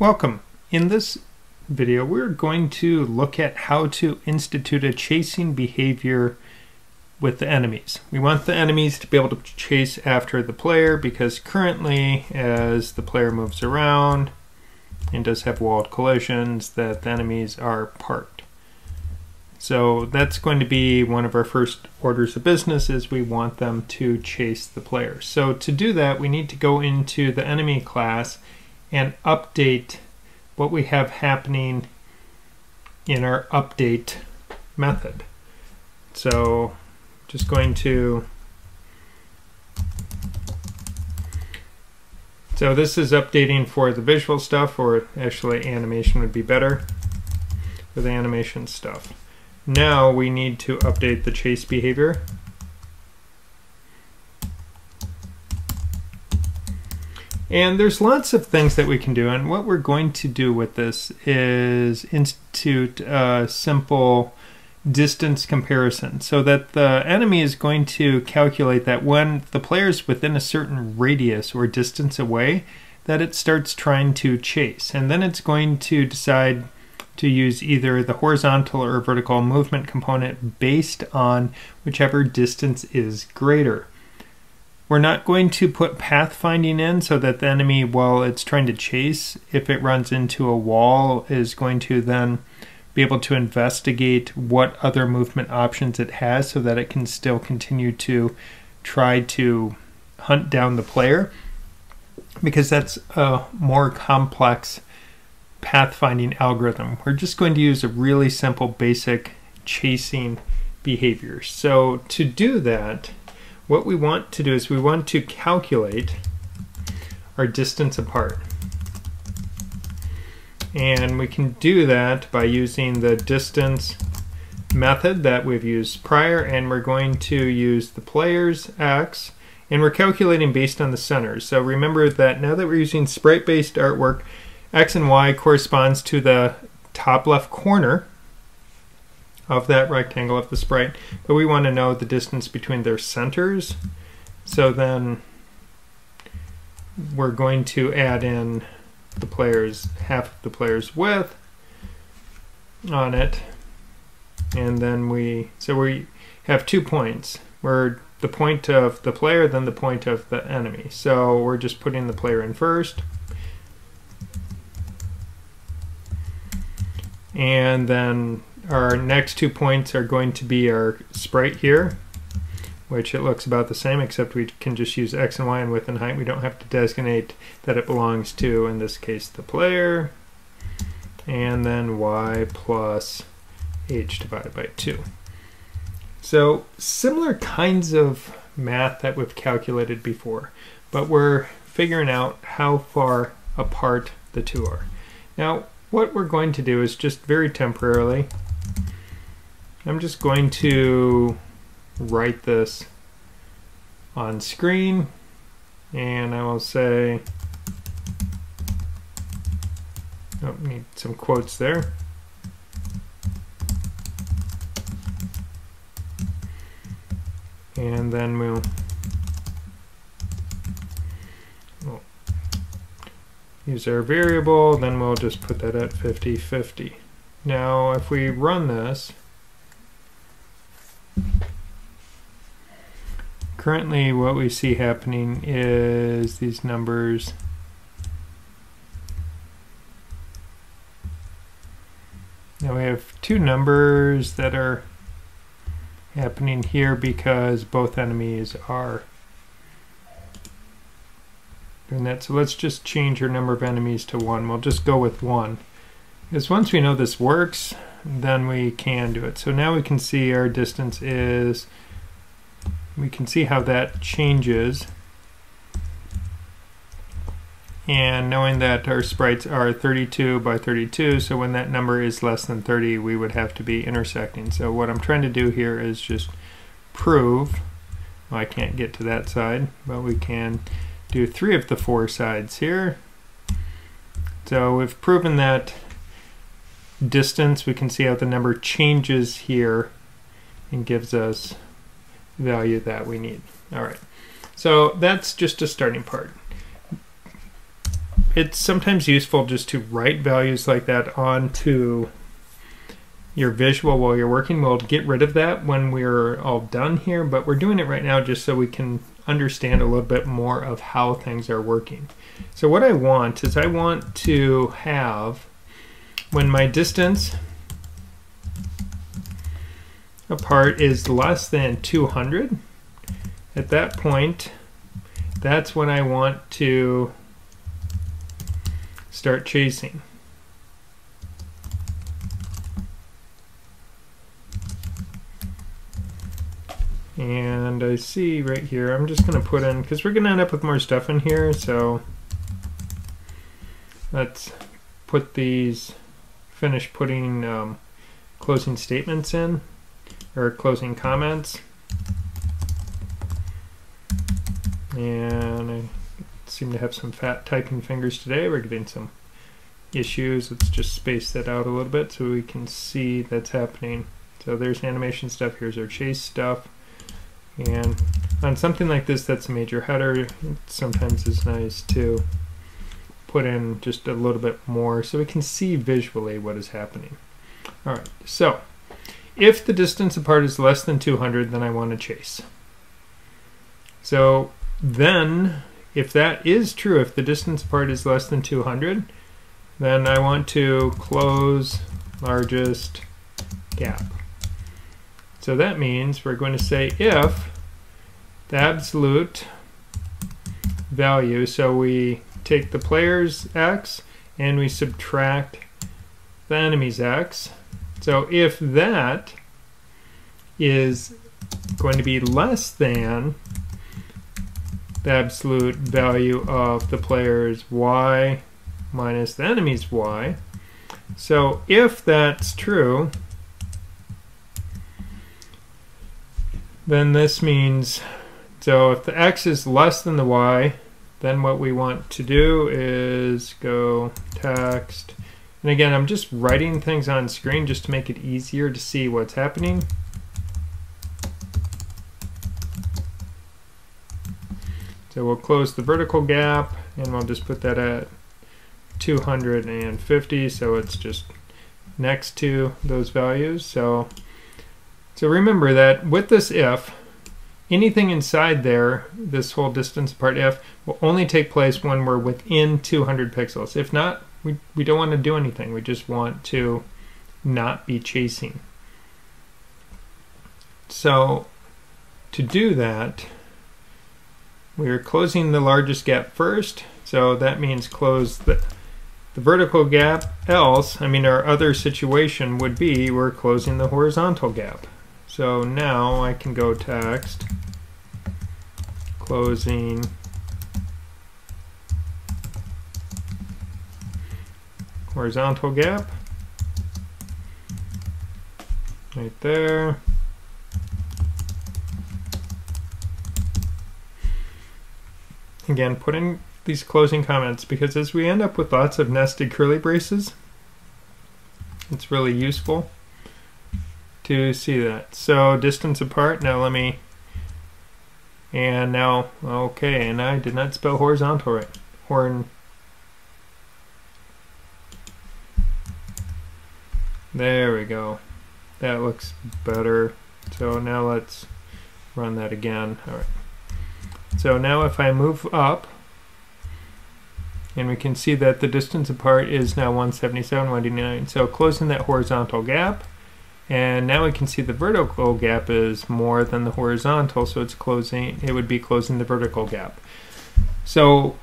Welcome. In this video, we're going to look at how to institute a chasing behavior with the enemies. We want the enemies to be able to chase after the player because currently, as the player moves around and does have walled collisions, that the enemies are parked. So that's going to be one of our first orders of business is we want them to chase the player. So to do that, we need to go into the enemy class and update what we have happening in our update method. So just going to so this is updating for the visual stuff or actually animation would be better for the animation stuff. Now we need to update the chase behavior And there's lots of things that we can do. And what we're going to do with this is institute a simple distance comparison so that the enemy is going to calculate that when the player is within a certain radius or distance away, that it starts trying to chase. And then it's going to decide to use either the horizontal or vertical movement component based on whichever distance is greater. We're not going to put pathfinding in so that the enemy, while it's trying to chase, if it runs into a wall, is going to then be able to investigate what other movement options it has so that it can still continue to try to hunt down the player because that's a more complex pathfinding algorithm. We're just going to use a really simple basic chasing behavior. So to do that, what we want to do is we want to calculate our distance apart. And we can do that by using the distance method that we've used prior and we're going to use the player's x and we're calculating based on the centers. So remember that now that we're using sprite-based artwork, x and y corresponds to the top left corner of that rectangle of the sprite, but we want to know the distance between their centers. So then we're going to add in the player's half of the player's width on it. And then we, so we have two points. We're the point of the player, then the point of the enemy. So we're just putting the player in first. And then our next two points are going to be our sprite here, which it looks about the same, except we can just use x and y and width and height. We don't have to designate that it belongs to, in this case, the player, and then y plus h divided by 2. So similar kinds of math that we've calculated before, but we're figuring out how far apart the two are. Now, what we're going to do is just very temporarily I'm just going to write this on screen and I will say oh, need some quotes there. And then we'll, we'll use our variable then we'll just put that at 50 50 now if we run this Currently what we see happening is these numbers Now we have two numbers that are happening here because both enemies are doing that. So let's just change our number of enemies to one. We'll just go with one. Because once we know this works, then we can do it. So now we can see our distance is, we can see how that changes. And knowing that our sprites are 32 by 32, so when that number is less than 30, we would have to be intersecting. So what I'm trying to do here is just prove, well, I can't get to that side, but we can do three of the four sides here. So we've proven that distance, we can see how the number changes here and gives us value that we need. All right, so that's just a starting part. it's sometimes useful just to write values like that onto your visual while you're working. We'll get rid of that when we're all done here, but we're doing it right now just so we can understand a little bit more of how things are working. So what I want is I want to have, when my distance apart is less than 200, at that point, that's when I want to start chasing. And I see right here, I'm just going to put in, because we're going to end up with more stuff in here, so let's put these, finish putting um, closing statements in, or closing comments. And I seem to have some fat typing fingers today. We're getting some issues. Let's just space that out a little bit so we can see that's happening. So there's animation stuff, here's our chase stuff. And on something like this that's a major header, sometimes is nice to put in just a little bit more so we can see visually what is happening. All right, so if the distance apart is less than 200, then I want to chase. So then, if that is true, if the distance apart is less than 200, then I want to close largest gap. So that means we're going to say if the absolute value, so we take the player's x and we subtract the enemy's x. So if that is going to be less than the absolute value of the player's y minus the enemy's y, so if that's true, then this means, so if the x is less than the y, then what we want to do is go text, and again, I'm just writing things on screen just to make it easier to see what's happening. So we'll close the vertical gap, and we'll just put that at 250, so it's just next to those values. So so remember that with this if, anything inside there, this whole distance apart if, will only take place when we're within 200 pixels. If not, we, we don't want to do anything. We just want to not be chasing. So to do that, we're closing the largest gap first. So that means close the, the vertical gap, else, I mean our other situation would be we're closing the horizontal gap. So now I can go text. Closing. Horizontal gap. Right there. Again, put in these closing comments because as we end up with lots of nested curly braces, it's really useful to see that. So distance apart, now let me, and now, okay, and I did not spell horizontal right. Horn. There we go. That looks better. So now let's run that again. All right. So now if I move up, and we can see that the distance apart is now 177, 189. So closing that horizontal gap, and now we can see the vertical gap is more than the horizontal, so it's closing, it would be closing the vertical gap. So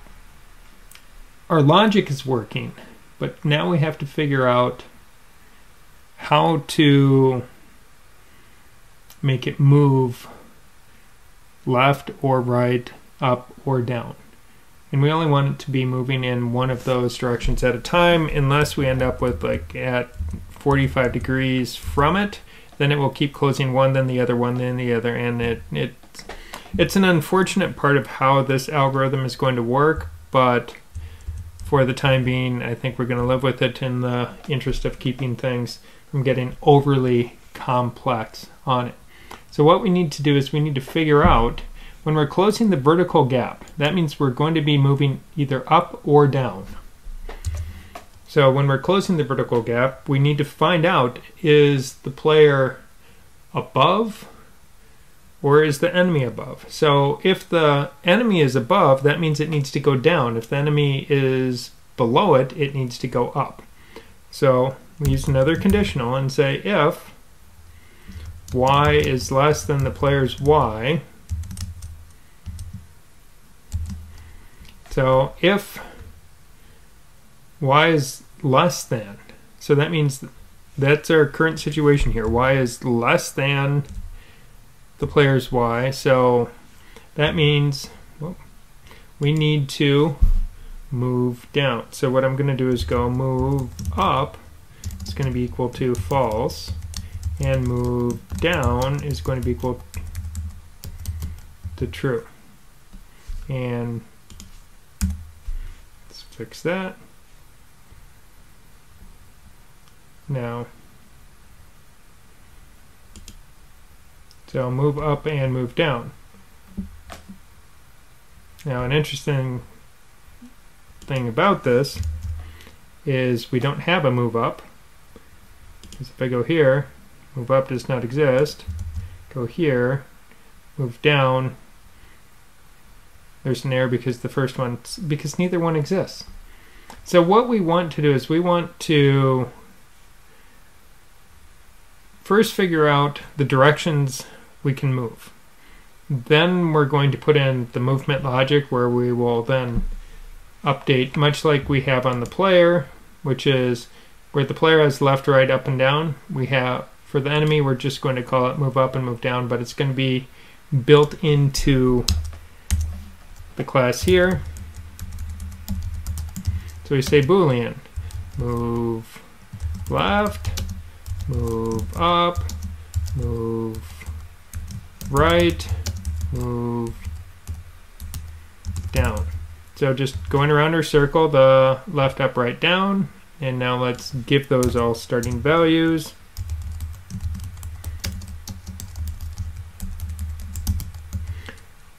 our logic is working, but now we have to figure out how to make it move left or right, up or down. And we only want it to be moving in one of those directions at a time unless we end up with like at 45 degrees from it, then it will keep closing one, then the other one, then the other, and it, it it's an unfortunate part of how this algorithm is going to work, but for the time being, I think we're going to live with it in the interest of keeping things from getting overly complex on it. So what we need to do is we need to figure out when we're closing the vertical gap, that means we're going to be moving either up or down. So when we're closing the vertical gap, we need to find out is the player above or is the enemy above? So if the enemy is above, that means it needs to go down. If the enemy is below it, it needs to go up. So we use another conditional and say if y is less than the player's y, so if y is less than, so that means that's our current situation here. y is less than the player's y, so that means we need to move down. So what I'm going to do is go move up is going to be equal to false, and move down is going to be equal to true. And let's fix that. Now, so I'll move up and move down. Now, an interesting thing about this is we don't have a move up. Because if I go here, move up does not exist. Go here, move down. There's an error because the first one, because neither one exists. So what we want to do is we want to first figure out the directions we can move. Then we're going to put in the movement logic where we will then update much like we have on the player, which is where the player has left, right, up, and down. We have, for the enemy, we're just going to call it move up and move down, but it's going to be built into the class here. So we say boolean, move left, move up, move right, move down. So just going around our circle, the left, up, right, down, and now let's give those all starting values.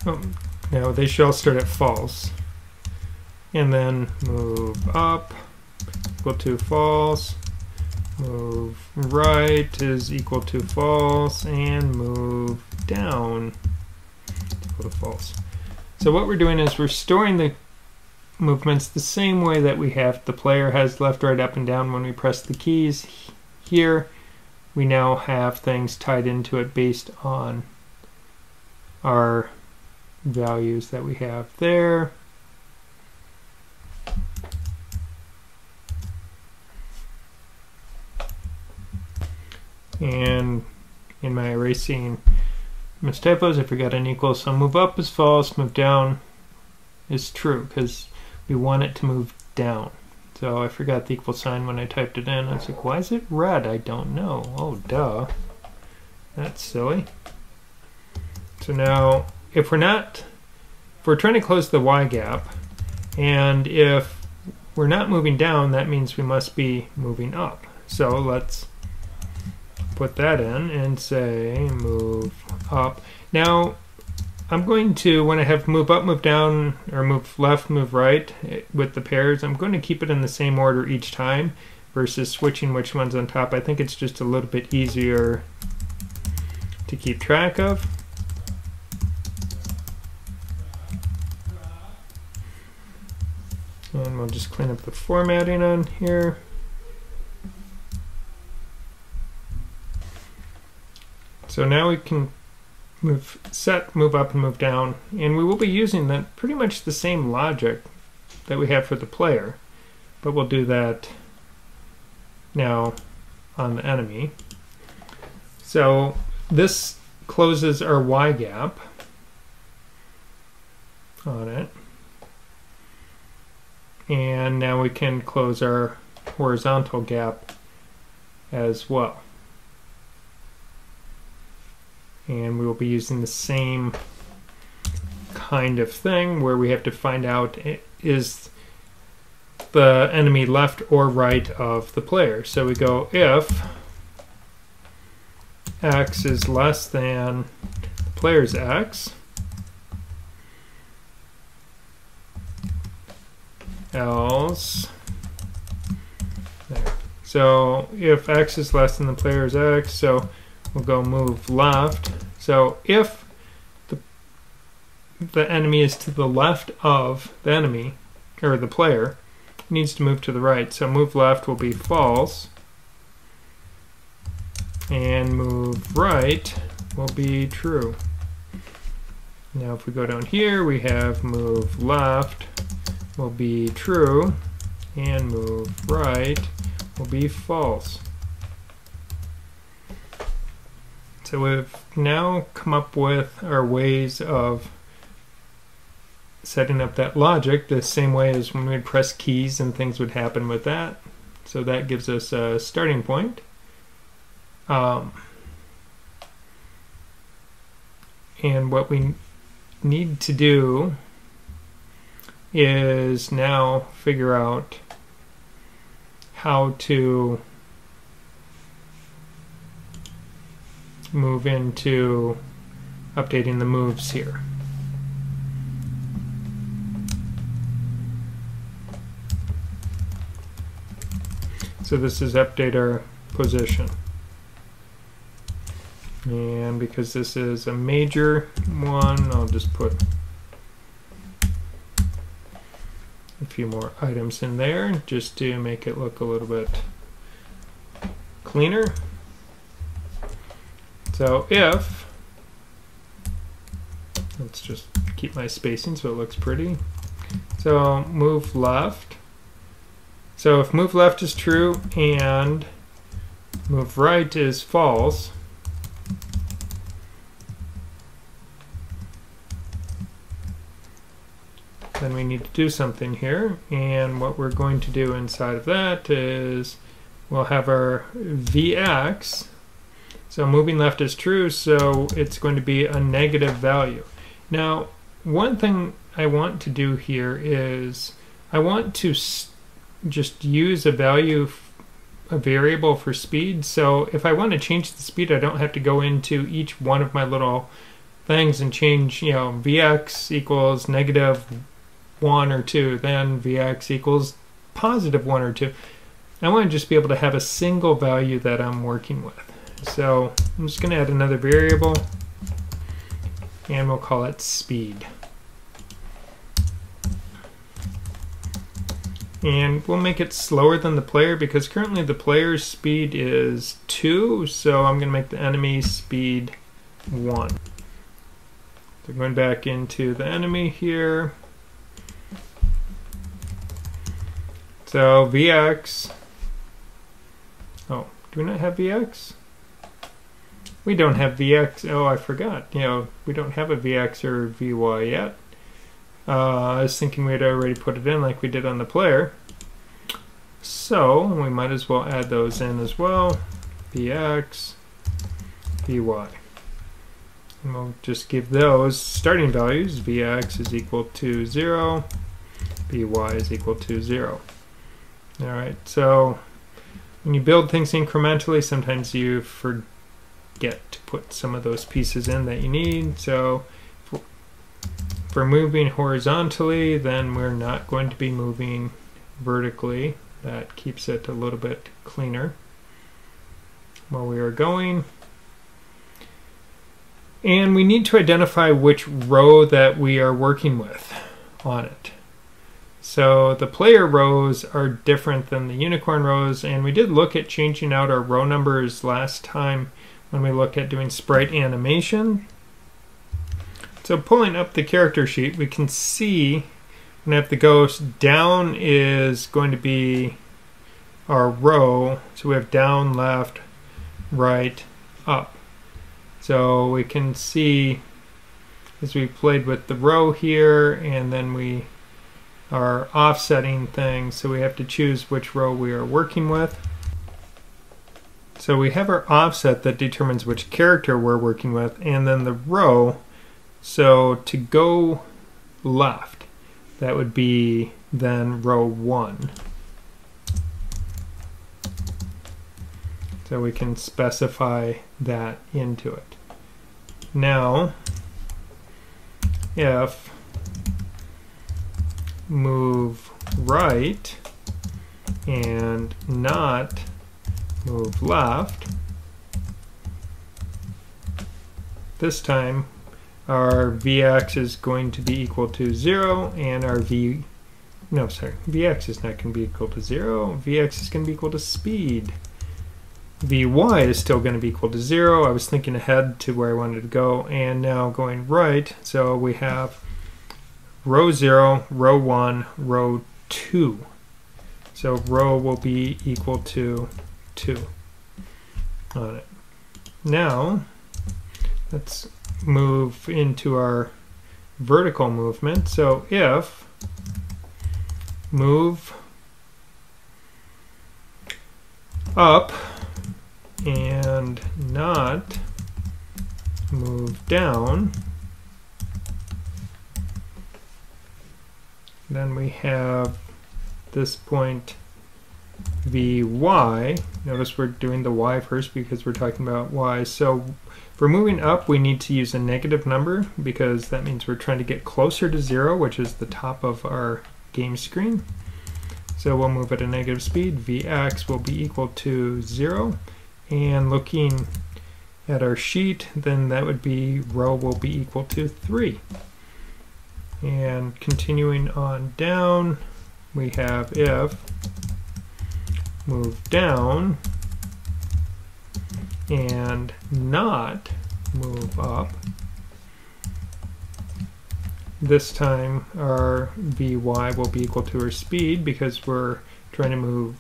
Oh, now they should all start at false. And then move up equal to false, move right is equal to false, and move down equal to false. So what we're doing is we're storing the movements the same way that we have the player has left, right, up, and down when we press the keys. Here we now have things tied into it based on our values that we have there. And in my erasing mistypos, I forgot an equal, so move up is false, move down is true, because we want it to move down. So I forgot the equal sign when I typed it in. I was like, why is it red? I don't know. Oh, duh. That's silly. So now, if we're not, if we're trying to close the y gap, and if we're not moving down, that means we must be moving up. So let's put that in and say move up. Now, I'm going to, when I have move up, move down, or move left, move right eh, with the pairs, I'm going to keep it in the same order each time versus switching which one's on top. I think it's just a little bit easier to keep track of. And we'll just clean up the formatting on here. So now we can move set, move up, and move down. And we will be using that pretty much the same logic that we have for the player, but we'll do that now on the enemy. So this closes our Y gap on it. And now we can close our horizontal gap as well and we will be using the same kind of thing where we have to find out eh, is the enemy left or right of the player. So we go if x is less than the player's x, else So if x is less than the player's x, so we'll go move left. So if the, the enemy is to the left of the enemy, or the player, needs to move to the right. So move left will be false. And move right will be true. Now if we go down here, we have move left will be true, and move right will be false. So we've now come up with our ways of setting up that logic the same way as when we'd press keys and things would happen with that. So that gives us a starting point. Um, and what we need to do is now figure out how to move into updating the moves here. So this is update our position. And because this is a major one, I'll just put a few more items in there just to make it look a little bit cleaner. So if, let's just keep my spacing so it looks pretty. So move left. So if move left is true and move right is false, then we need to do something here. And what we're going to do inside of that is we'll have our Vx. So moving left is true, so it's going to be a negative value. Now, one thing I want to do here is I want to just use a value, a variable for speed. So if I want to change the speed, I don't have to go into each one of my little things and change, you know, Vx equals negative 1 or 2, then Vx equals positive 1 or 2. I want to just be able to have a single value that I'm working with. So I'm just going to add another variable and we'll call it speed. And we'll make it slower than the player because currently the player's speed is 2, so I'm going to make the enemy speed 1. So going back into the enemy here, So Vx, oh, do we not have Vx? We don't have Vx, oh I forgot, you know, we don't have a Vx or Vy yet. Uh, I was thinking we'd already put it in like we did on the player. So we might as well add those in as well. Vx, Vy. And we'll just give those starting values. Vx is equal to 0, Vy is equal to 0. All right, so when you build things incrementally, sometimes you forget to put some of those pieces in that you need. So if we're moving horizontally, then we're not going to be moving vertically. That keeps it a little bit cleaner while we are going. And we need to identify which row that we are working with on it. So the player rows are different than the unicorn rows, and we did look at changing out our row numbers last time when we look at doing sprite animation. So pulling up the character sheet, we can see when I have the ghost, down is going to be our row. So we have down, left, right, up. So we can see as we played with the row here, and then we are offsetting things, so we have to choose which row we are working with. So we have our offset that determines which character we're working with, and then the row. So to go left, that would be then row 1. So we can specify that into it. Now, if move right and not move left. This time our Vx is going to be equal to 0 and our V, no sorry, Vx is not going to be equal to 0, Vx is going to be equal to speed. Vy is still going to be equal to 0. I was thinking ahead to where I wanted to go and now going right. So we have row 0, row 1, row 2. So row will be equal to 2 on it. Now let's move into our vertical movement. So if move up and not move down, then we have this point Vy. Notice we're doing the y first because we're talking about y. So for moving up, we need to use a negative number because that means we're trying to get closer to zero, which is the top of our game screen. So we'll move at a negative speed. Vx will be equal to zero. And looking at our sheet, then that would be row will be equal to three. And continuing on down, we have if move down and not move up. This time our Vy will be equal to our speed because we're trying to move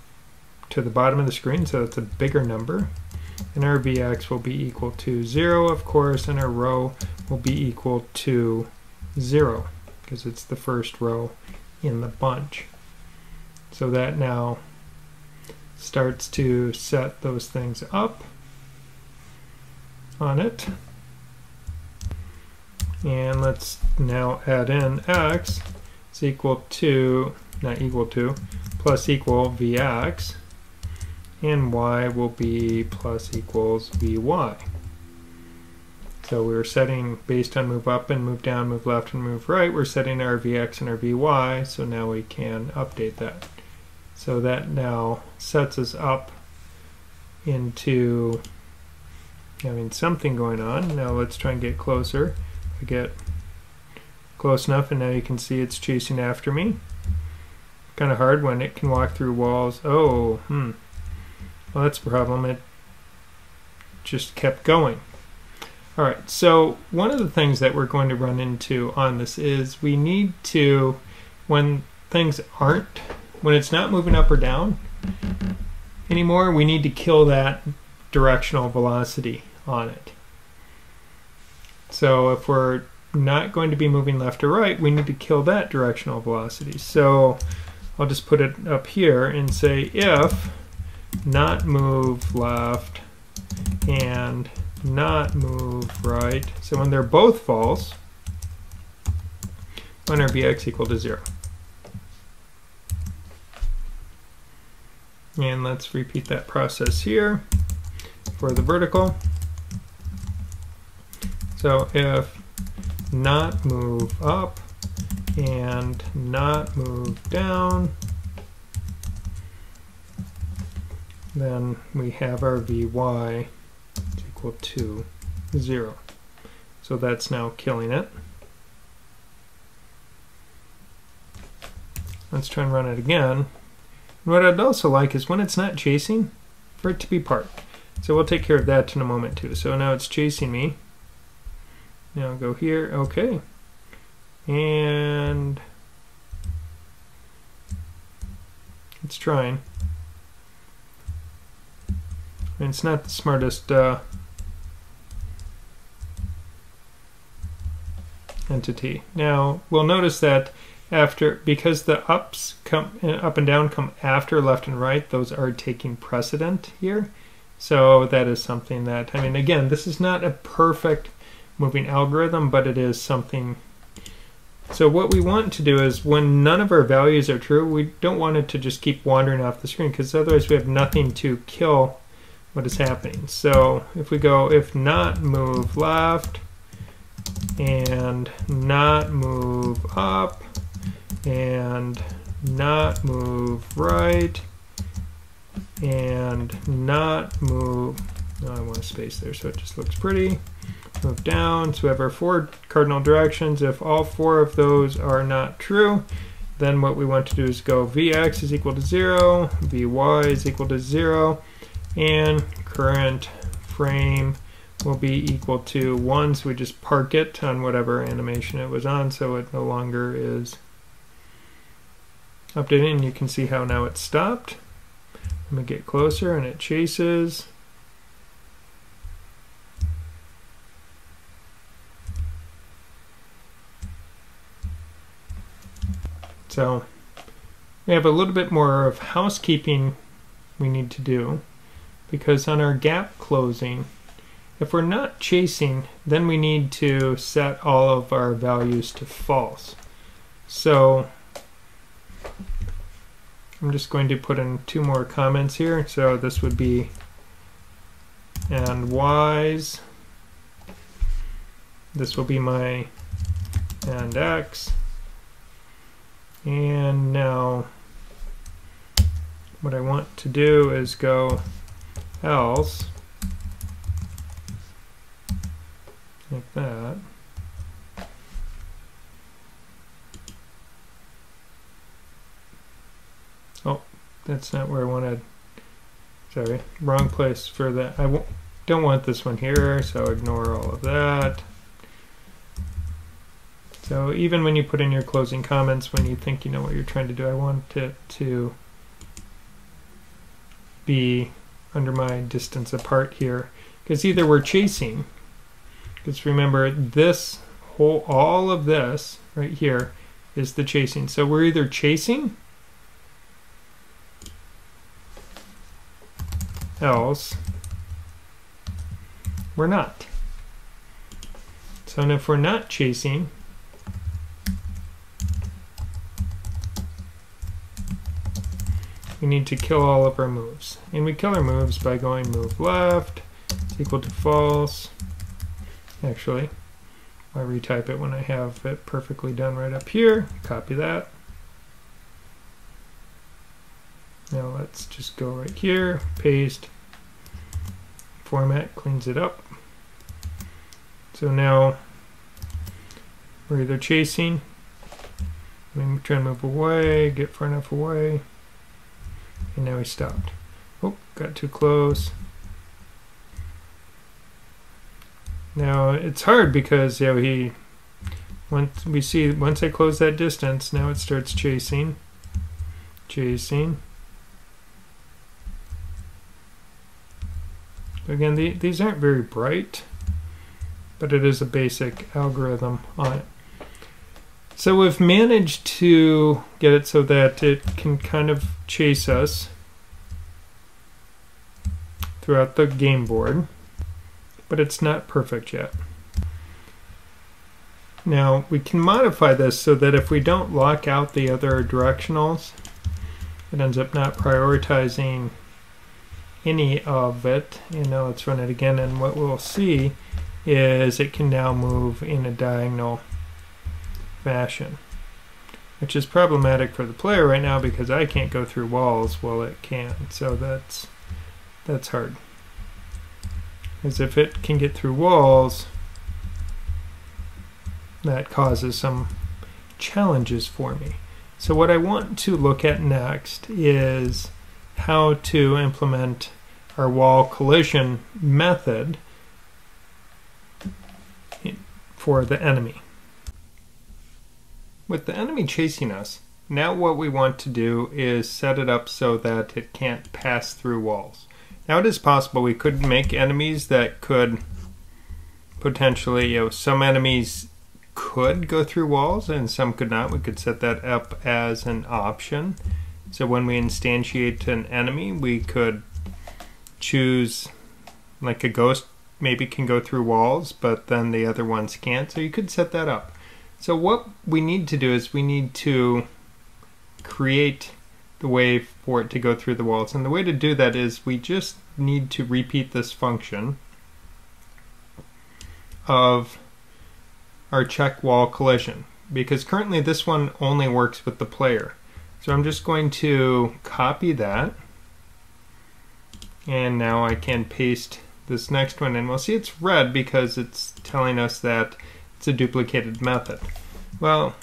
to the bottom of the screen, so it's a bigger number. And our Vx will be equal to 0, of course, and our row will be equal to 0 because it's the first row in the bunch. So that now starts to set those things up on it. And let's now add in x is equal to, not equal to, plus equal Vx, and y will be plus equals Vy. So we're setting, based on move up and move down, move left and move right, we're setting our Vx and our Vy, so now we can update that. So that now sets us up into having something going on. Now let's try and get closer. I get close enough and now you can see it's chasing after me. Kind of hard when it can walk through walls. Oh, hmm. Well, that's a problem. It just kept going. All right, so one of the things that we're going to run into on this is we need to, when things aren't when it's not moving up or down anymore, we need to kill that directional velocity on it. So if we're not going to be moving left or right, we need to kill that directional velocity. So I'll just put it up here and say if not move left and not move right, so when they're both false, when our Vx equal to zero. And let's repeat that process here for the vertical. So if not move up and not move down, then we have our Vy equal to 0. So that's now killing it. Let's try and run it again. What I'd also like is when it's not chasing, for it to be parked. So we'll take care of that in a moment too. So now it's chasing me. Now go here, okay. And it's trying. And it's not the smartest uh, entity. Now we'll notice that after because the ups come uh, up and down come after left and right those are taking precedent here. So that is something that i mean again this is not a perfect moving algorithm but it is something. So what we want to do is when none of our values are true we don't want it to just keep wandering off the screen because otherwise we have nothing to kill what is happening. So if we go if not move left and not move up and not move right and not move. No, I want a space there so it just looks pretty. Move down. So we have our four cardinal directions. If all four of those are not true, then what we want to do is go Vx is equal to 0, Vy is equal to 0, and current frame will be equal to 1. So we just park it on whatever animation it was on so it no longer is updating. And you can see how now it's stopped. Let me get closer and it chases. So we have a little bit more of housekeeping we need to do because on our gap closing, if we're not chasing, then we need to set all of our values to false. So I'm just going to put in two more comments here. So this would be and y's. This will be my and x. And now what I want to do is go else like that. Oh, that's not where I wanted. Sorry, wrong place for that. I don't want this one here, so ignore all of that. So even when you put in your closing comments, when you think you know what you're trying to do, I want it to be under my distance apart here. Because either we're chasing, because remember this whole, all of this right here is the chasing. So we're either chasing, else we're not. So and if we're not chasing, we need to kill all of our moves. And we kill our moves by going move left, it's equal to false. Actually, I retype it when I have it perfectly done right up here. Copy that. Now let's just go right here, paste, format, cleans it up. So now we're either chasing, we try to move away, get far enough away, and now he stopped. Oh, got too close. Now it's hard because you know he once we see once I close that distance, now it starts chasing, chasing. Again, the, these aren't very bright, but it is a basic algorithm on it. So we've managed to get it so that it can kind of chase us throughout the game board, but it's not perfect yet. Now we can modify this so that if we don't lock out the other directionals, it ends up not prioritizing any of it. And now let's run it again and what we'll see is it can now move in a diagonal fashion, which is problematic for the player right now because I can't go through walls while it can. So that's that's hard. As if it can get through walls, that causes some challenges for me. So what I want to look at next is how to implement our wall collision method for the enemy. With the enemy chasing us, now what we want to do is set it up so that it can't pass through walls. Now it is possible we could make enemies that could potentially, you know, some enemies could go through walls and some could not. We could set that up as an option. So when we instantiate an enemy, we could choose like a ghost maybe can go through walls, but then the other ones can't. So you could set that up. So what we need to do is we need to create the way for it to go through the walls. And the way to do that is we just need to repeat this function of our check wall collision because currently this one only works with the player. So I'm just going to copy that And now I can paste this next one and we'll see it's red because it's telling us that it's a duplicated method. Well,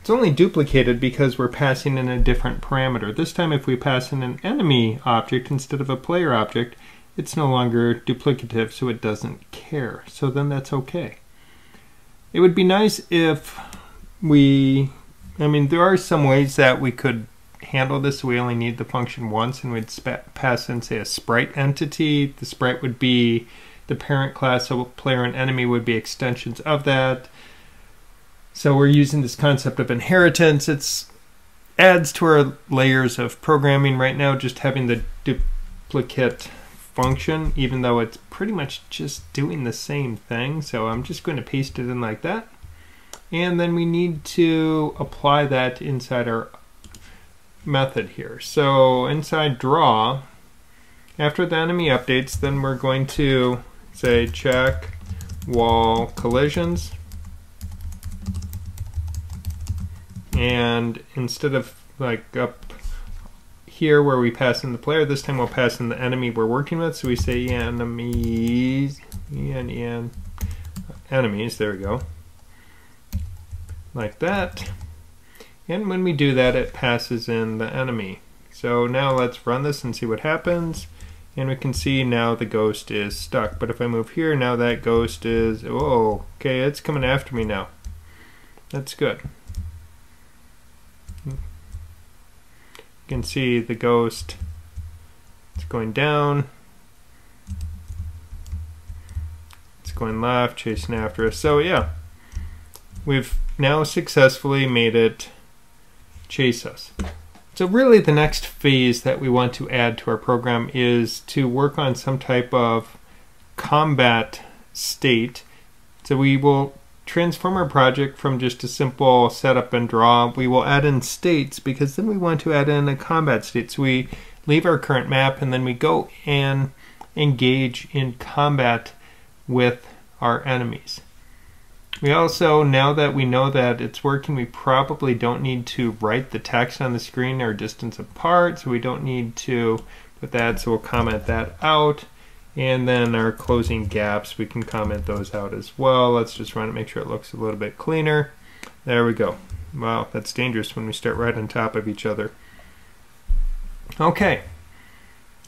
it's only duplicated because we're passing in a different parameter. This time if we pass in an enemy object instead of a player object, it's no longer duplicative, so it doesn't care. So then that's okay. It would be nice if we, I mean, there are some ways that we could handle this. We only need the function once and we'd pass in, say, a sprite entity. The sprite would be the parent class, so player and enemy would be extensions of that. So we're using this concept of inheritance. It's adds to our layers of programming right now, just having the duplicate function, even though it's pretty much just doing the same thing. So I'm just going to paste it in like that. And then we need to apply that inside our method here. So inside draw, after the enemy updates, then we're going to say check wall collisions. And instead of like up here where we pass in the player, this time we'll pass in the enemy we're working with. So we say enemies, en, en, enemies, there we go. Like that. And when we do that, it passes in the enemy. So now let's run this and see what happens. And we can see now the ghost is stuck. But if I move here, now that ghost is, oh, okay, it's coming after me now. That's good. You can see the ghost, it's going down. It's going left, chasing after us. So yeah, we've now successfully made it chase us. So really the next phase that we want to add to our program is to work on some type of combat state. So we will transform our project from just a simple setup and draw. We will add in states because then we want to add in a combat state. So we leave our current map and then we go and engage in combat with our enemies. We also, now that we know that it's working, we probably don't need to write the text on the screen or distance apart, so we don't need to put that, so we'll comment that out. And then our closing gaps, we can comment those out as well. Let's just run it, make sure it looks a little bit cleaner. There we go. Wow, that's dangerous when we start right on top of each other. Okay,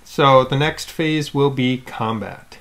so the next phase will be combat.